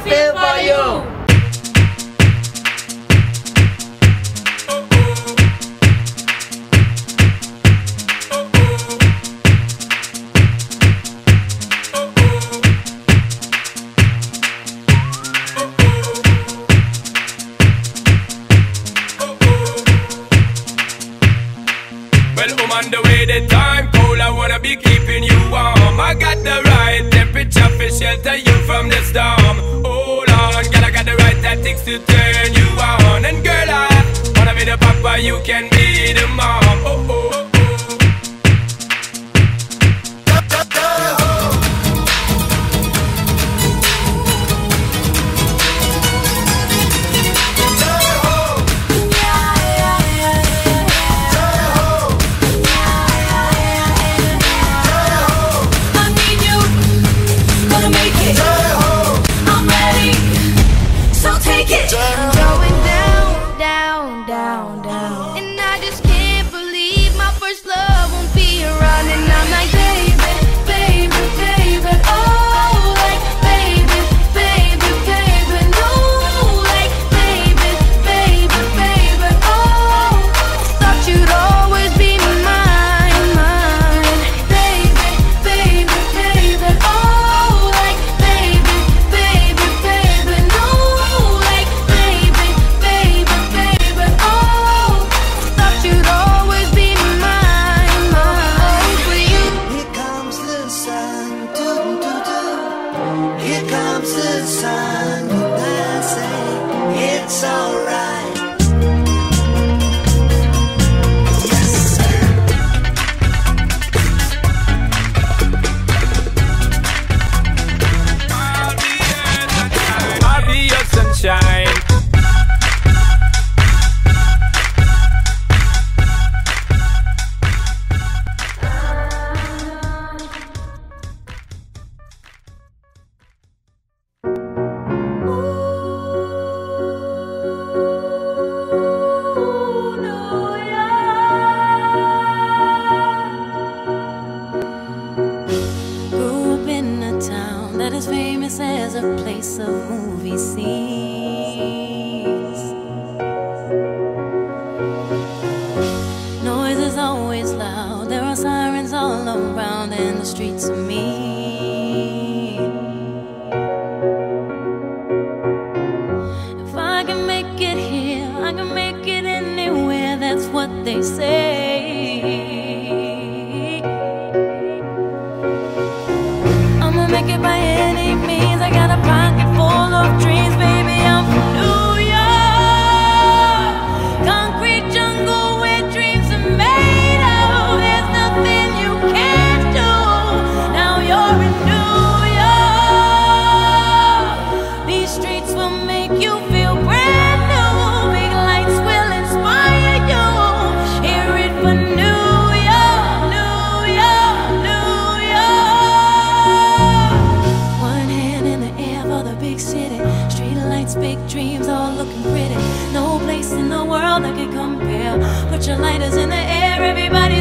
I feel for you. Well, I'm on the way, the time cold. I wanna be keeping you warm. I got the right temperature for shelter you from the storm. To turn you on. And girl, I wanna be the papa, you can be Here comes the sun, and say it's alright. As a place of movie scenes. Noise is always loud, there are sirens all around, and the streets are mean. If I can make it here, I can make it anywhere, that's what they say. Make it by any The big city. Street lights, big dreams, all looking pretty. No place in the world that could compare. Put your lighters in the air, everybody.